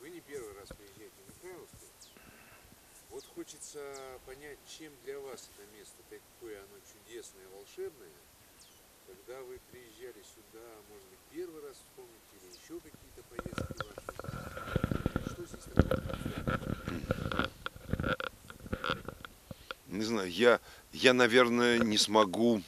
Вы не первый раз приезжаете в Михайловку. Вот хочется понять, чем для вас это место такое оно чудесное, волшебное. Когда вы приезжали сюда, может быть, первый раз вспомните, или еще какие-то поездки ваши. Что здесь такое? Не знаю, я, я, наверное, не смогу,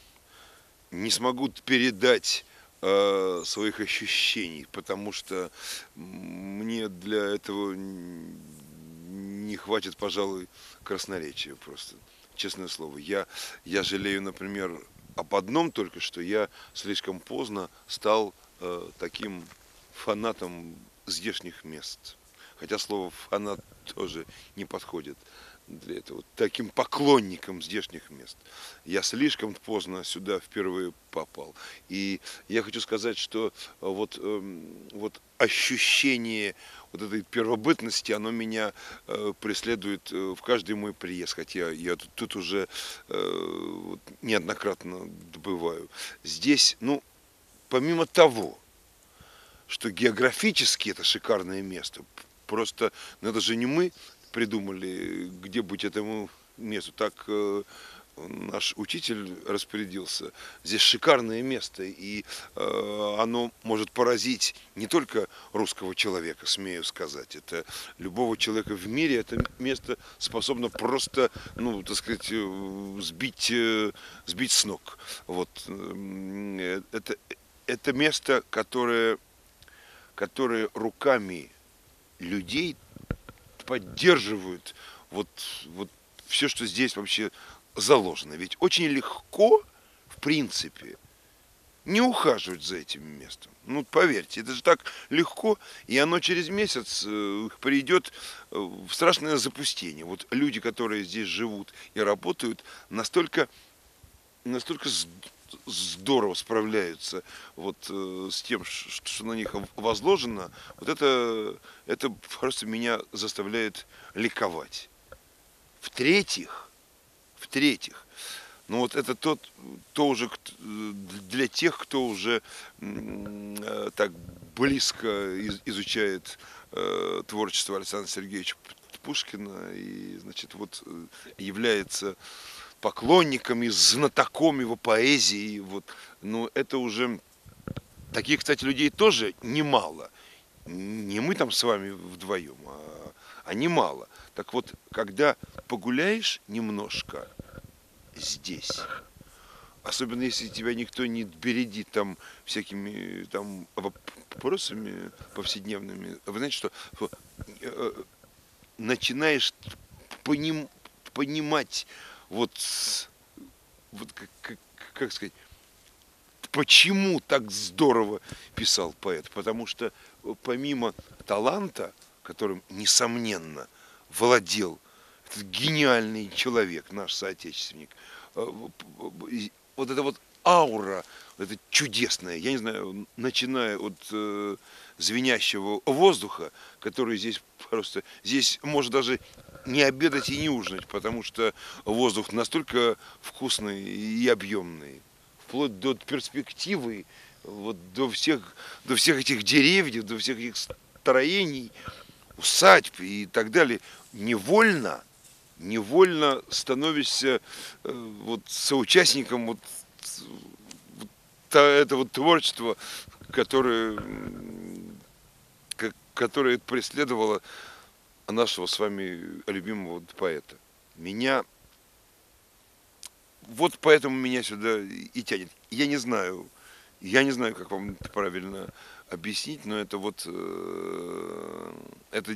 не смогу передать э, своих ощущений, потому что мне для этого не хватит, пожалуй, красноречия просто. Честное слово. Я, я жалею, например, об одном только, что я слишком поздно стал э, таким фанатом здешних мест. Хотя слово фанат тоже не подходит для этого, таким поклонником здешних мест. Я слишком поздно сюда впервые попал. И я хочу сказать, что вот, эм, вот ощущение вот этой первобытности, оно меня э, преследует э, в каждый мой приезд, хотя я тут, тут уже э, вот, неоднократно добываю. Здесь, ну, помимо того, что географически это шикарное место, просто, ну это же не мы придумали, где быть этому месту. Так э, наш учитель распорядился. Здесь шикарное место, и э, оно может поразить не только русского человека, смею сказать, это любого человека в мире. Это место способно просто, ну, так сказать, э, сбить, э, сбить с ног. Вот. Э, это, это место, которое, которое руками людей поддерживают вот, вот все, что здесь вообще заложено. Ведь очень легко, в принципе, не ухаживать за этим местом. Ну, поверьте, это же так легко, и оно через месяц э, придет э, в страшное запустение. Вот люди, которые здесь живут и работают, настолько, настолько здорово справляются вот э, с тем, что на них возложено, вот это, это просто меня заставляет ликовать. В-третьих, в-третьих, ну вот это тот, то уже для тех, кто уже э, так близко изучает э, творчество Александра Сергеевича Пушкина и, значит, вот является поклонником и знатоком его поэзии. Вот. Но это уже... Таких, кстати, людей тоже немало. Не мы там с вами вдвоем, а, а немало. Так вот, когда погуляешь немножко здесь, особенно если тебя никто не бередит там всякими там вопросами повседневными, вы знаете, что э, начинаешь поним, понимать вот, вот как, как, как сказать, почему так здорово писал поэт? Потому что помимо таланта, которым, несомненно, владел этот гениальный человек, наш соотечественник, э, вот эта вот аура, это чудесная, я не знаю, начиная от э, звенящего воздуха, который здесь просто, здесь может даже не обедать и не ужинать, потому что воздух настолько вкусный и объемный. Вплоть до перспективы, вот до всех, до всех этих деревьев, до всех этих строений, усадьб и так далее. Невольно, невольно становишься э, вот соучастником вот, этого творчества, которое, которое преследовало нашего с вами любимого поэта. Меня вот поэтому меня сюда и тянет. Я не знаю, я не знаю, как вам это правильно объяснить, но это вот э, это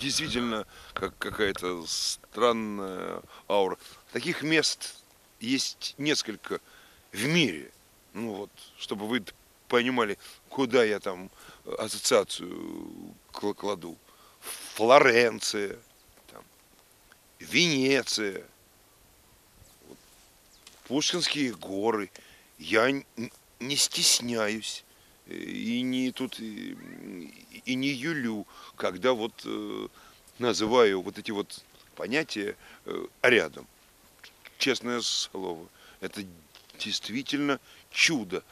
действительно как какая-то странная аура. Таких мест есть несколько в мире. Ну вот, чтобы вы понимали, куда я там ассоциацию кладу. Флоренция, там, Венеция, Пушкинские горы. Я не стесняюсь э, и не тут и, и не юлю, когда вот э, называю вот эти вот понятия э, рядом. Честное слово, это действительно чудо,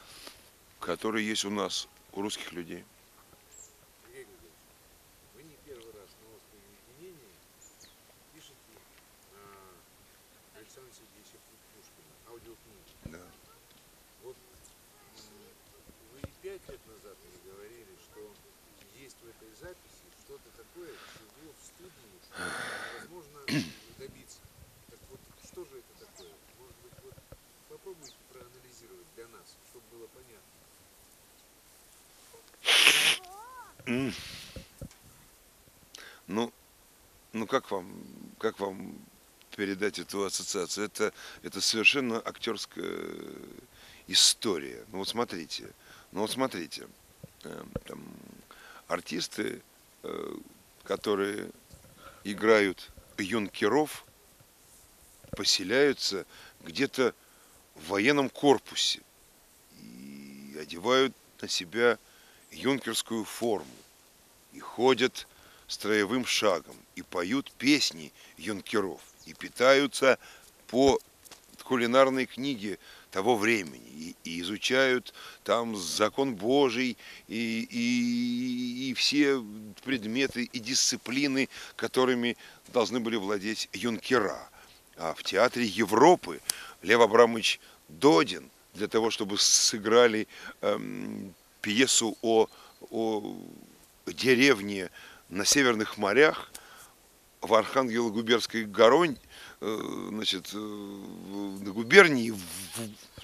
которое есть у нас, у русских людей. Да. Вот вы пять лет назад мне говорили, что есть в этой записи что-то такое, чего в студии невозможно добиться. Так вот, что же это такое? Может быть, вот попробуйте проанализировать для нас, чтобы было понятно. Ну, ну как вам, как вам передать эту ассоциацию? Это, это совершенно актерская история. Ну вот смотрите, ну вот смотрите, э, там, артисты, э, которые играют юнкеров, поселяются где-то в военном корпусе и одевают на себя юнкерскую форму и ходят строевым шагом и поют песни юнкеров и питаются по кулинарной книге того времени и, и изучают там закон Божий и, и, и все предметы и дисциплины, которыми должны были владеть юнкера. А в театре Европы Лев Абрамович Додин для того, чтобы сыграли эм, пьесу о, о деревне на северных морях в Архангело-Губернской Горонь, э, значит, э, на губернии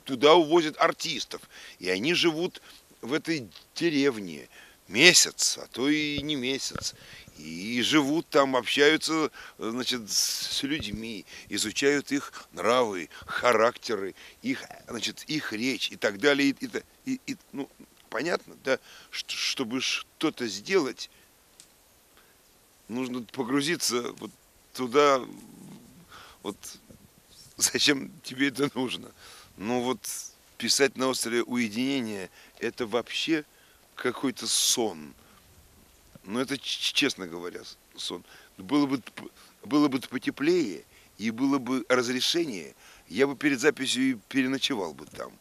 туда увозят артистов. И они живут в этой деревне месяц, а то и не месяц. И живут там, общаются, э, значит, с людьми, изучают их нравы, характеры, их, значит, их речь и так далее. И, и- и- ну, понятно, да, чтобы что-то сделать, нужно погрузиться вот туда, вот зачем тебе это нужно? Ну вот писать на острове уединения это вообще какой-то сон. Ну это честно говоря сон. Было бы, было бы потеплее и было бы разрешение, я бы перед записью и переночевал бы там.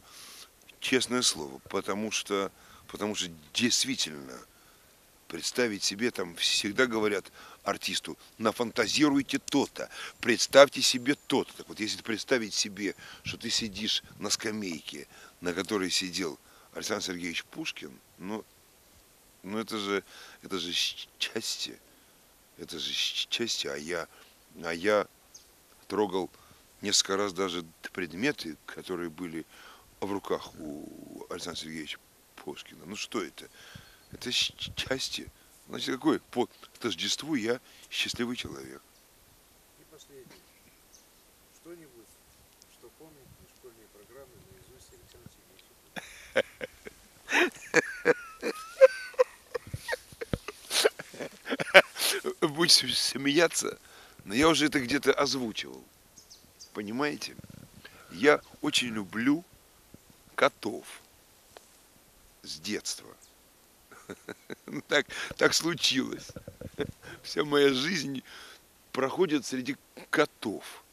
Честное слово, потому что, потому что действительно представить себе, там всегда говорят артисту, нафантазируйте то-то, представьте себе то-то. Так вот, если представить себе, что ты сидишь на скамейке, на которой сидел Александр Сергеевич Пушкин, ну, ну это же, это же счастье, это же счастье, а я, а я трогал несколько раз даже предметы, которые были в руках у Александра Сергеевича Пушкина. Ну что это? Это счастье. Значит, какое? По Тождеству я счастливый человек. И последнее. Что-нибудь, что помните из школьной программы наизусть Александра Сергеевича Будь смеяться, но я уже это где-то озвучивал. Понимаете? Я очень люблю котов с детства. Ну, Так, так случилось. Вся моя жизнь проходит среди котов.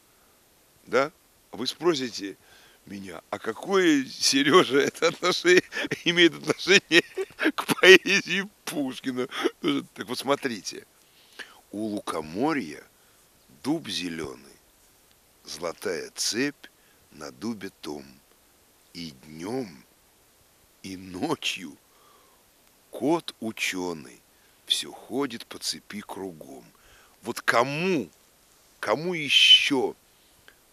Да? Вы спросите меня, а какое, Сережа, это отношение, имеет отношение к поэзии Пушкина? Так вот смотрите, у лукоморья дуб зеленый, золотая цепь на дубе том. И днем, и ночью кот ученый все ходит по цепи кругом. Вот кому, кому еще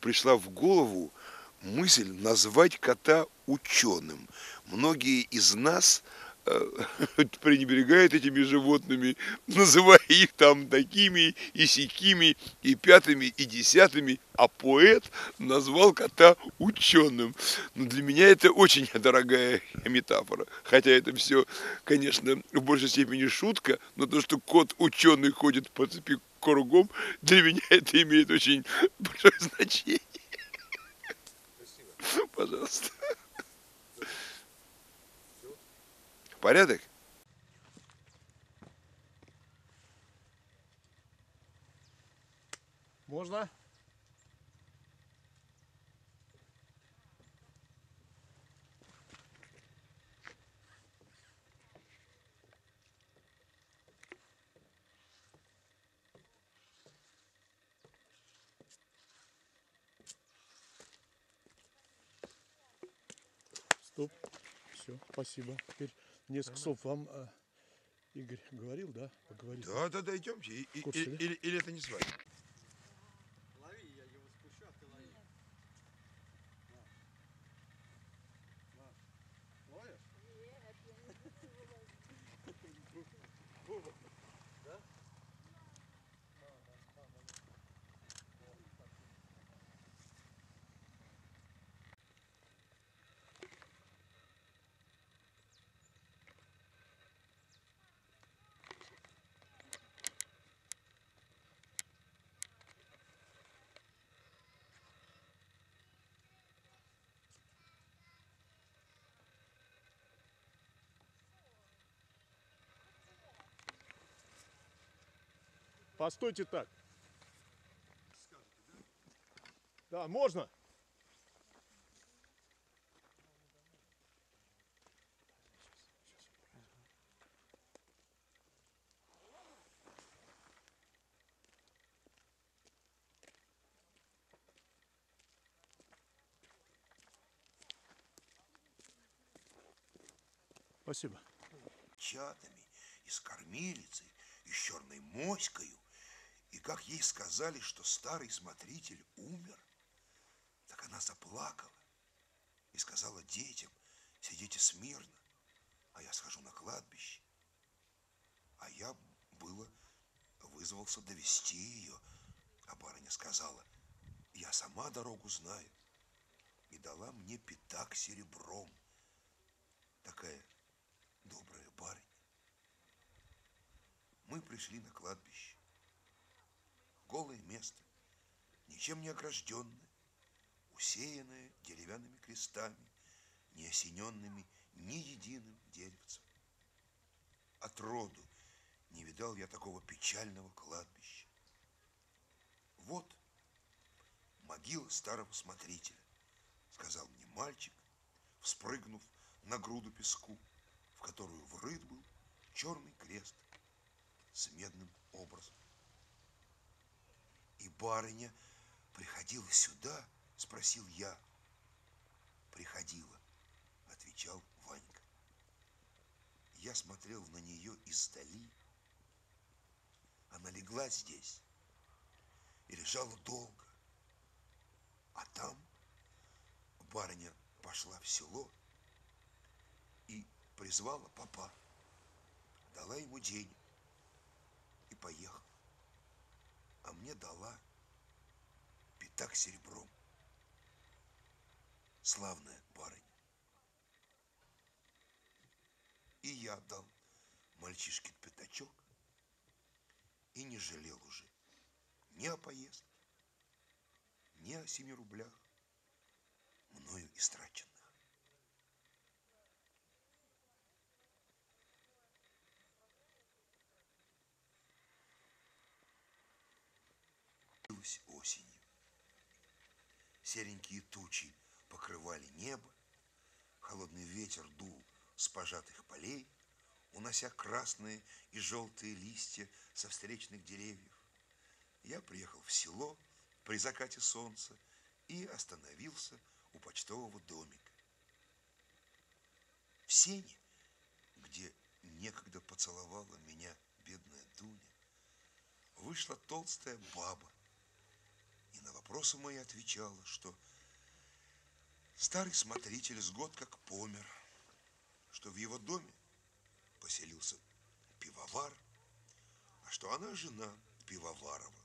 пришла в голову мысль назвать кота ученым? Многие из нас э, пренебрегают этими животными, называя их там такими и сякими, и пятыми, и десятыми, а поэт назвал кота ученым. Но для меня это очень дорогая метафора. Хотя это все, конечно, в большей степени шутка, но то, что кот ученый ходит по цепи кругом, для меня это имеет очень большое значение. Спасибо. Пожалуйста. Порядок? Можно? Стоп. Все, спасибо. Теперь несколько слов вам э, Игорь говорил, да? Поговорить. Да, да, да, идемте. И- и- Курсе, или, да? или- или это не с вами? Постойте так. Да, можно. Спасибо. чатами, и с кормилицей, и с черной моською. И как ей сказали, что старый смотритель умер, так она заплакала и сказала детям, сидите смирно, а я схожу на кладбище. А я было вызвался довести ее, а барыня сказала, я сама дорогу знаю, и дала мне пятак серебром. Такая добрая барыня. Мы пришли на кладбище. Голое место, ничем не огражденное, усеянное деревянными крестами, не осененными ни единым деревцем. От роду не видал я такого печального кладбища. Вот могила старого смотрителя, сказал мне мальчик, вспрыгнув на груду песку, в которую врыт был черный крест с медным образом. И барыня приходила сюда, спросил я. Приходила, отвечал Ванька. Я смотрел на нее издали. Она легла здесь и лежала долго. А там барыня пошла в село и призвала папа, дала ему денег и поехала. А мне дала пятак серебром. Славная барыня. И я дал мальчишке пятачок и не жалел уже ни о поездке, ни о семи рублях, мною истраченных. Кончилась осенью. Серенькие тучи покрывали небо, холодный ветер дул с пожатых полей, унося красные и желтые листья со встречных деревьев. Я приехал в село при закате солнца и остановился у почтового домика. В сене, где некогда поцеловала меня бедная Дуня, вышла толстая баба вопросы мои отвечала, что старый смотритель с год как помер, что в его доме поселился пивовар, а что она жена пивоварова.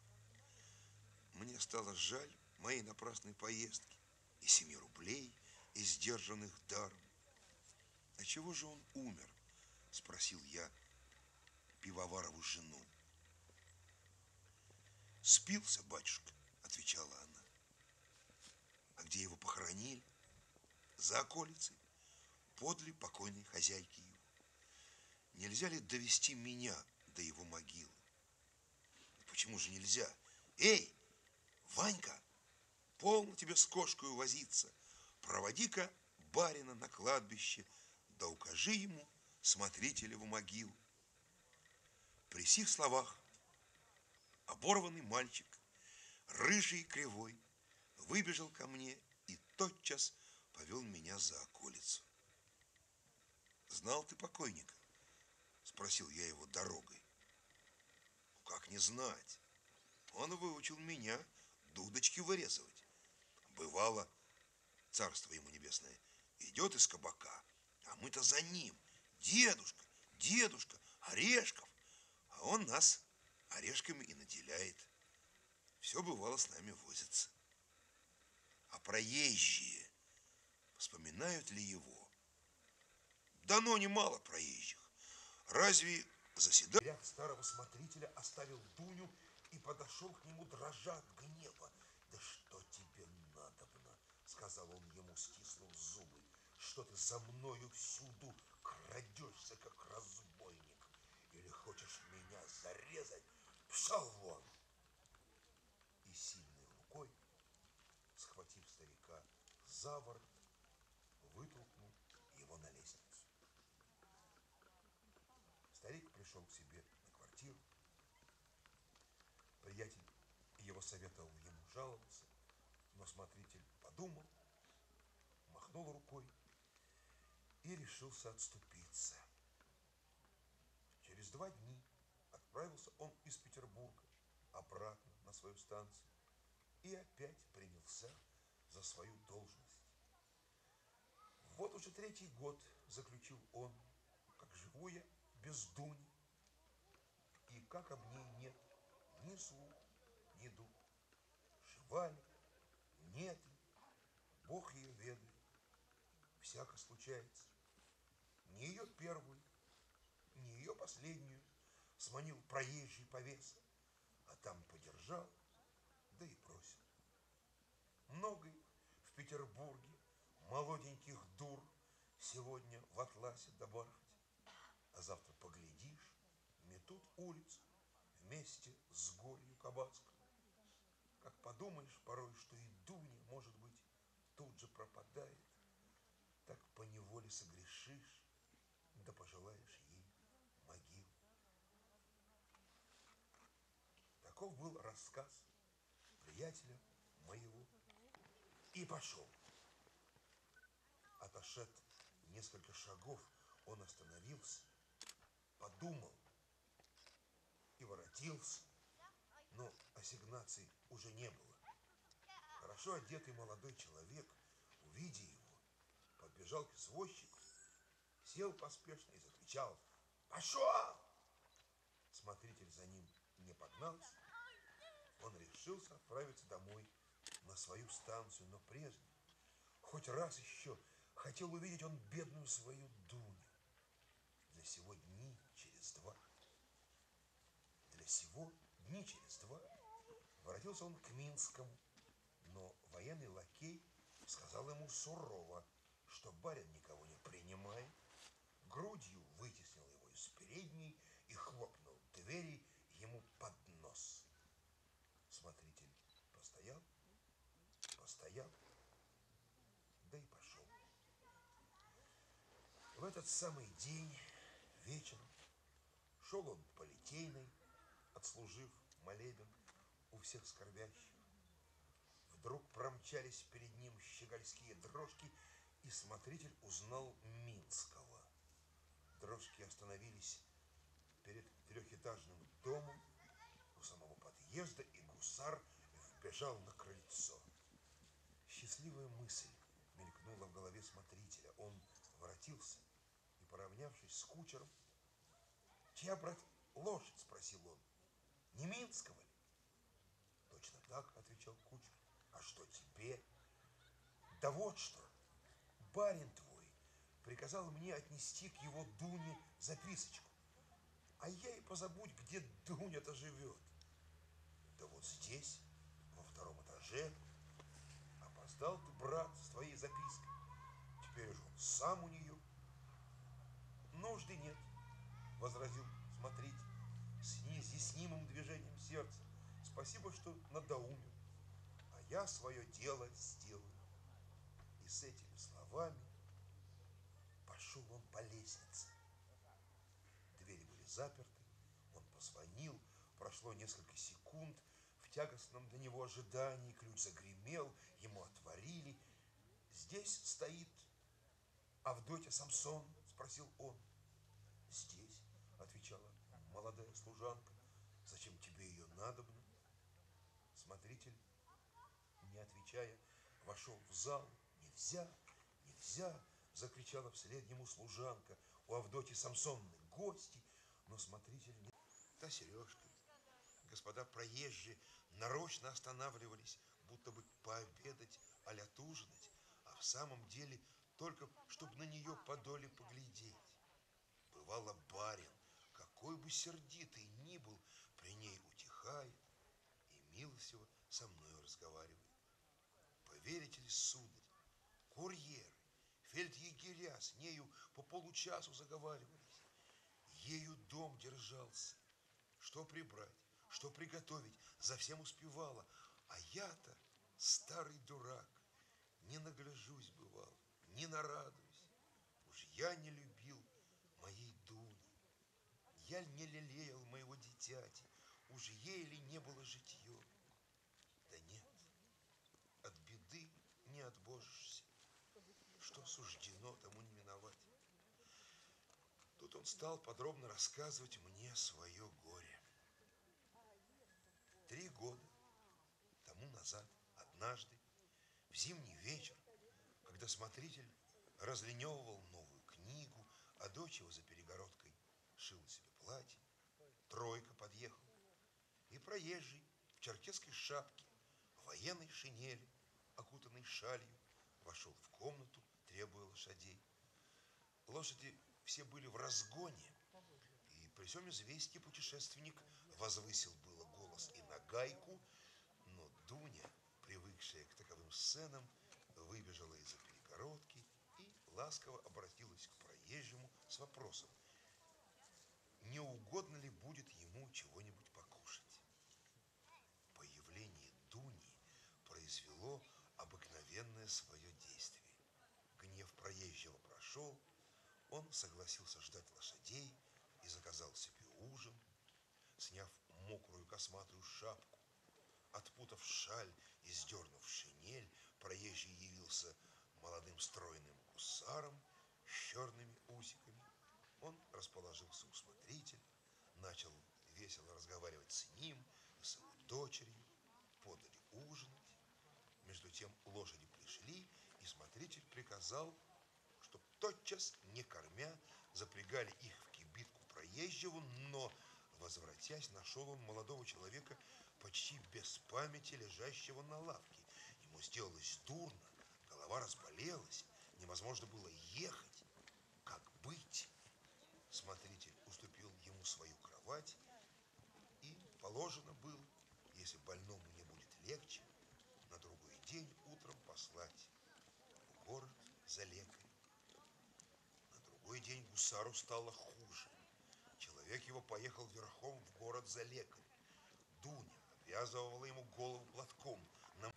Мне стало жаль моей напрасной поездки и семи рублей, и сдержанных даром. А чего же он умер? Спросил я пивоварову жену. Спился, батюшка, отвечала она. А где его похоронили? За околицей, подле покойной хозяйки его. Нельзя ли довести меня до его могилы? Почему же нельзя? Эй, Ванька, полно тебе с кошкой возиться. Проводи-ка барина на кладбище, да укажи ему смотрителеву могилу. При сих словах оборванный мальчик, рыжий кривой, выбежал ко мне и тотчас повел меня за околицу. Знал ты покойника? Спросил я его дорогой. «Ну, как не знать? Он выучил меня дудочки вырезывать. Бывало, царство ему небесное, идет из кабака, а мы-то за ним. Дедушка, дедушка, Орешков. А он нас орешками и наделяет. Все бывало с нами возится. А проезжие вспоминают ли его? Дано немало проезжих. Разве заседатель старого смотрителя оставил Дуню и подошел к нему, дрожа от гнева. «Да что тебе надобно?» — сказал он ему, стиснув зубы. «Что ты за мною всюду крадешься, как разбойник? Или хочешь меня зарезать? Пшел вон!» И сильной рукой, схватив старика за ворот, вытолкнул его на лестницу. Старик пришел к себе на квартиру. Приятель его советовал ему жаловаться, но смотритель подумал, махнул рукой и решился отступиться. Через два дня отправился он из Петербурга обратно на свою станцию и опять принялся за свою должность. Вот уже третий год заключил он, как живу я без Дуни, и как об ней нет ни слух, ни дух. Жива ли, нет ли, Бог ее ведает. Всяко случается. Не ее первую, не ее последнюю сманил проезжий повес, а там подержал, да и бросил. Много их в Петербурге, молоденьких дур, сегодня в атласе да бархате, а завтра поглядишь, метут улицу вместе с голью кабацкой. Как подумаешь порой, что и Дуня, может быть, тут же пропадает, так по неволе согрешишь, да пожелаешь ей могил. Таков был рассказ приятеля моего. И пошел. Отошед несколько шагов, он остановился, подумал и воротился, но ассигнаций уже не было. Хорошо одетый молодой человек, увидя его, подбежал к извозчику, сел поспешно и закричал «Пошел!». Смотритель за ним не погнался. Он решился отправиться домой на свою станцию, но прежде, хоть раз еще, хотел увидеть он бедную свою Дуню. Для сего дни через два. Для сего дни через два воротился он к Минскому, но военный лакей сказал ему сурово, что барин никого не принимает, грудью вытеснил его из передней и хлопнул двери ему под нос. Смотритель постоял, постоял, да и пошел. В этот самый день, вечером, шел он по Литейной, отслужив молебен у всех скорбящих. Вдруг промчались перед ним щегольские дрожки, и смотритель узнал Минского. Дрожки остановились перед трехэтажным домом у самого подъезда, и гусар вбежал на крыльцо. Счастливая мысль мелькнула в голове смотрителя. Он воротился поравнявшись с кучером, «Чья, брат, лошадь?» – спросил он. «Не Минского ли?» «Точно так», – отвечал кучер. «А что тебе?» «Да вот что, барин твой приказал мне отнести к его Дуне записочку, а я и позабудь, где Дуня-то живет. Да вот здесь, во втором этаже, опоздал ты, брат, с твоей запиской. Теперь же он сам у нее. Нужды нет, возразил смотритель с неизъяснимым движением сердца. Спасибо, что надоумил, а я свое дело сделаю. И с этими словами пошел он по лестнице. Двери были заперты, он позвонил, прошло несколько секунд, в тягостном для него ожидании ключ загремел, ему отворили. Здесь стоит Авдотья Самсон, Спросил он. Здесь, отвечала молодая служанка. Зачем тебе ее надобно? Смотритель, не отвечая, вошел в зал. Нельзя, нельзя, закричала вслед ему служанка. У Авдотьи Самсонны гости, но смотритель не... Да, Сережка, господа проезжие нарочно останавливались, будто бы пообедать, аля ужинать, а в самом деле только, чтобы на нее подоле поглядеть. Бывало, барин, какой бы сердитый ни был, при ней утихает и милостиво со мною разговаривает. Поверите ли, сударь, курьеры, фельдъегеря с нею по получасу заговаривались. Ею дом держался. Что прибрать, что приготовить, за всем успевала. А я-то, старый дурак, не нагляжусь бывал, не нарадуюсь. Уж я не Дуни. Я не лелеял моего дитяти, уж ей ли не было житье. Да нет, от беды не отбожишься. Что суждено, тому не миновать. Тут он стал подробно рассказывать мне свое горе. Три года тому назад, однажды, в зимний вечер, когда смотритель разлиневывал новую книгу, а дочь его за перегородкой шила себе платье, тройка подъехала, и проезжий в черкесской шапке, в военной шинели, окутанной шалью, вошел в комнату, требуя лошадей. Лошади все были в разгоне, и при всем известии путешественник возвысил было голос и на гайку, но Дуня, привыкшая к таковым сценам, выбежала из-за перегородки и ласково обратилась к проезжему с вопросом, не угодно ли будет ему чего-нибудь покушать. Появление Дуни произвело обыкновенное свое действие. Гнев проезжего прошел, он согласился ждать лошадей и заказал себе ужин, сняв мокрую косматую шапку, отпутав шаль и сдернув шинель, проезжий явился молодым стройным гусаром с черными усиками. Он расположился у смотрителя, начал весело разговаривать с ним с его дочерью, подали ужинать. Между тем лошади пришли, и смотритель приказал, чтоб тотчас, не кормя, запрягали их в кибитку проезжего, но, возвратясь, нашел он молодого человека почти без памяти, лежащего на лавке. Ему сделалось дурно, голова разболелась, невозможно было ехать. Как быть? Смотритель уступил ему свою кровать, и положено было, если больному не будет легче, на другой день утром послать в город за лекарем. На другой день гусару стало хуже. Человек его поехал верхом в город за лекарем. Дуня обвязывала ему голову платком. На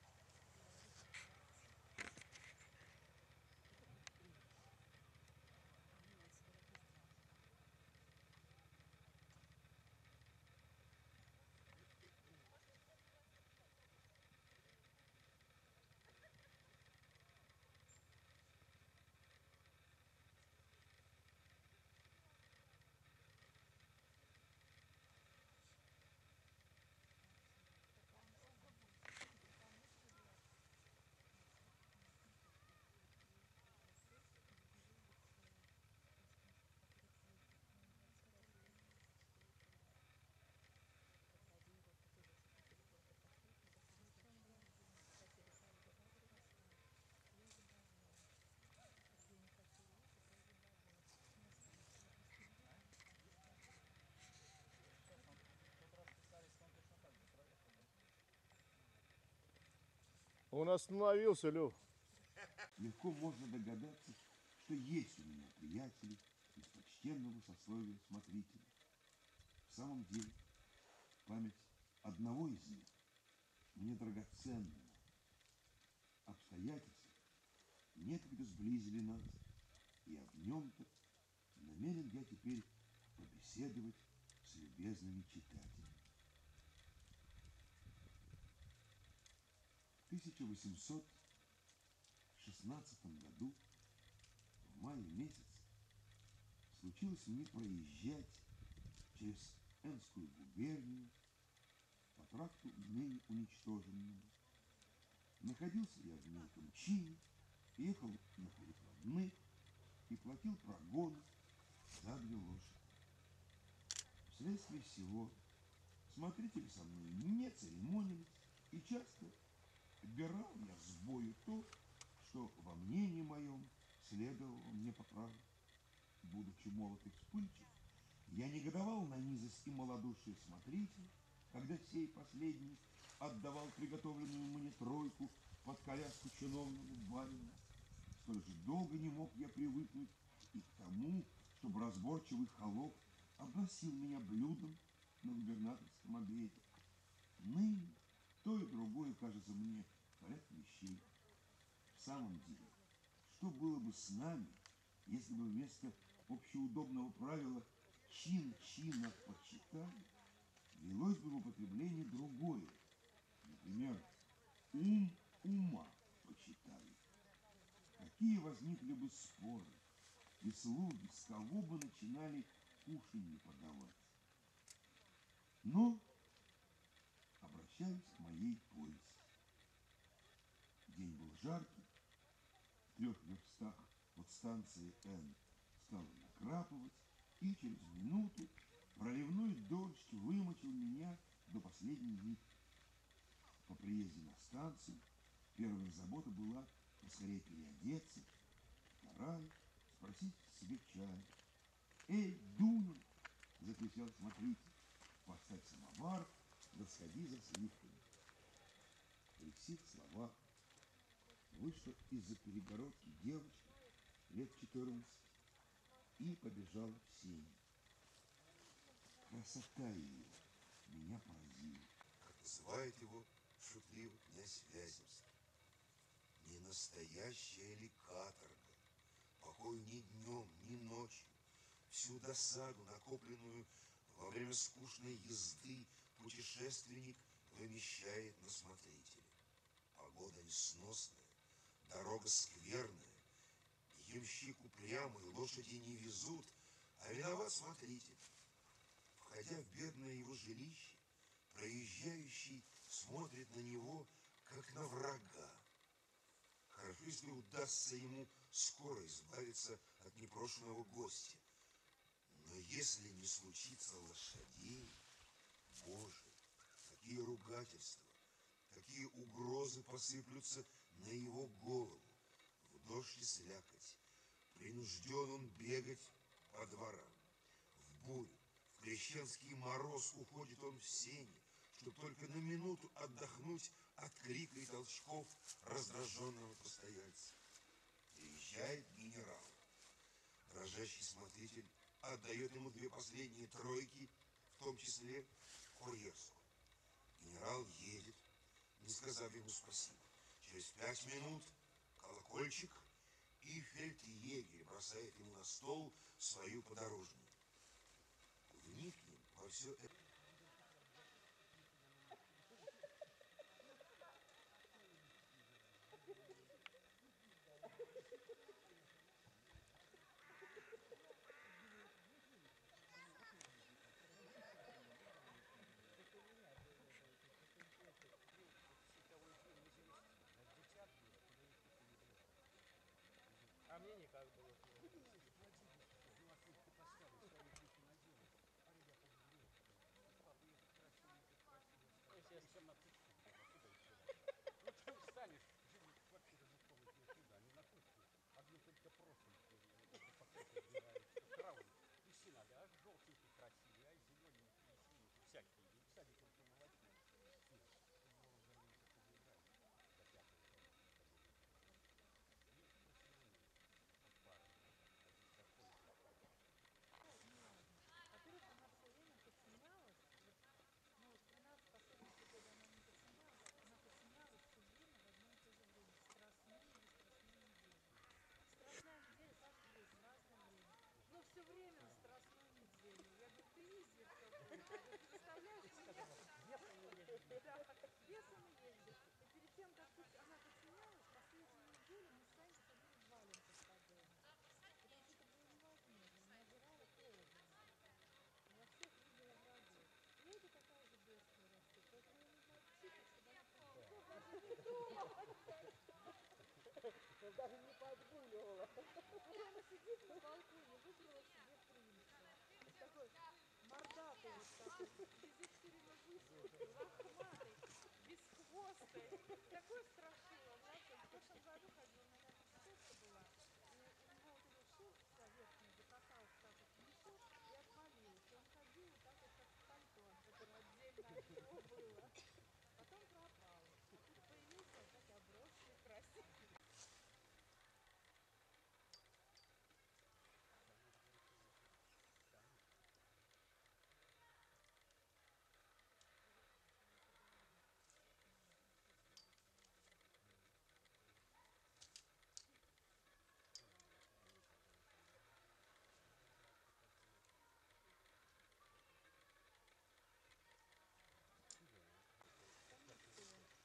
Он остановился, Лев. Легко можно догадаться, что есть у меня приятели из почтенного сословия смотрителей. В самом деле, память одного из них мне драгоценна. Обстоятельства некогда сблизили нас, и об нем-то намерен я теперь побеседовать с любезными читателями. 1816 году, в мае месяц, случилось мне проезжать через Энскую губернию по тракту ныне уничтоженному. Находился я в мелком чине, ехал на перекладных и платил прогон за две лошади. Вследствие всего смотрители со мной не церемонились, и часто отбирал я с бою то, что во мнении моем следовало мне по праву. Будучи молод и вспыльчив, я негодовал на низость и малодушие смотрителя, когда сей последний отдавал приготовленную мне тройку под коляску чиновному барину. Столь же долго не мог я привыкнуть и к тому, чтобы разборчивый холоп обносил меня блюдом на губернаторском обеде. Ныне то и другое кажется мне порядком вещей. В самом деле, что было бы с нами, если бы вместо общеудобного правила чин чина почитали, велось бы в употреблении другое. Например, ум ума почитали. Какие возникли бы споры, и слуги с кого бы начинали кушанье подавать. Но обращаюсь к моей повести. День был жаркий, в трех верстах от станции Н стало накрапывать, и через минуту проливной дождь вымочил меня до последней нитки. По приезде на станцию первая забота была поскорее переодеться, вторая — спросить себе чая. «Эй, Дуня!» — закричал смотритель. «Поставь самовар, да сходи за сливками». При всех словах вышла из-за перегородки девочка лет 14 и побежала в сень. Красота ее меня поразила. называет его шутливо князь Вяземский. Не настоящая ли каторга, покой ни днем, ни ночью, всю досаду, накопленную во время скучной езды, путешественник вымещает на смотрителе. Погода несносная, дорога скверная, ямщик упрямый, лошади не везут, а виноват смотритель. Входя в бедное его жилище, проезжающий смотрит на него, как на врага. Хорошо, если удастся ему скоро избавиться от непрошенного гостя. Но если не случится лошадей, Боже, какие ругательства, какие угрозы посыплются на его голову. В дождь и слякоть. Принужден он бегать по дворам. В бурю, в крещенский мороз уходит он в сени, чтобы только на минуту отдохнуть от крика и толчков раздраженного постояльца. Приезжает генерал. Дрожащий смотритель отдает ему две последние тройки, в том числе курьерскую. Генерал едет, не сказав ему спасибо. Через пять минут колокольчик, и фельдъегерь бросает ему на стол свою подорожную. Вникнем во все это. Весом ездит. И перед тем, как она потерялась, последнюю неделю мы с Саней собирали валенки с тобой. Потому что было невозможно. Она убирала холодно. Я всех видела в воде. Видите, какая же бедствие растет. Поэтому я не знаю, чтобы она даже не думала. Даже не подгуливала. Она сидит на балконе. Мордатый вот такой, сидит все время высокий, лохматый, бесхвостый. Такой страшила, знаете, в прошлом году ходил, у меня тетка была, и у него вот эта шерсть вся верхняя закаталась так вот в мешок и отвалилась. И он ходил вот так вот, как пальто, которое отдельно от него было. Потом пропал. А тут появился вот так обросший, красивый.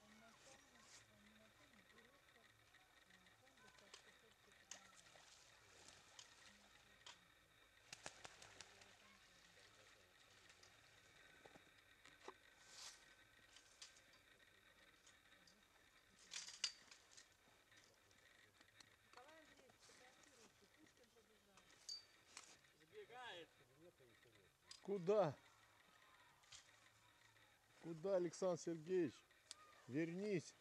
Он на том, он на том директор э, фонда соцсетей Петрограда. Николай Андреевич, фотографируйте, Пушкин побежал. Сбегает. Мне-то интересно. Куда? Куда, Александр Сергеевич? Вернись.